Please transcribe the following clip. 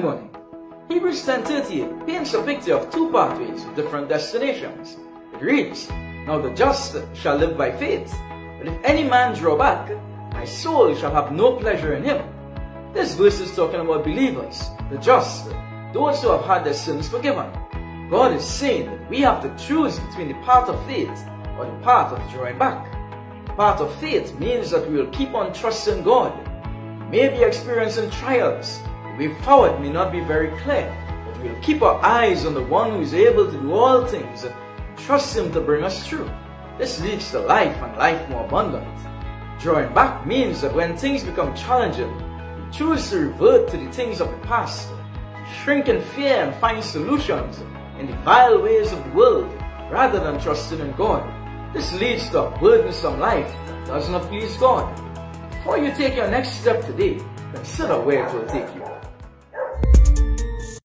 Hebrews 10.38 paints a picture of two pathways different destinations. It reads, Now the just shall live by faith, but if any man draw back, my soul shall have no pleasure in him. This verse is talking about believers, the just, those who have had their sins forgiven. God is saying that we have to choose between the path of faith or the path of drawing back. The path of faith means that we will keep on trusting God. We may be experiencing trials, way forward may not be very clear, but we'll keep our eyes on the one who is able to do all things and trust him to bring us through. This leads to life and life more abundant. Drawing back means that when things become challenging, we choose to revert to the things of the past, shrink in fear and find solutions in the vile ways of the world rather than trusting in God. This leads to a burdensome life that does not please God. Before you take your next step today, consider where it will take you.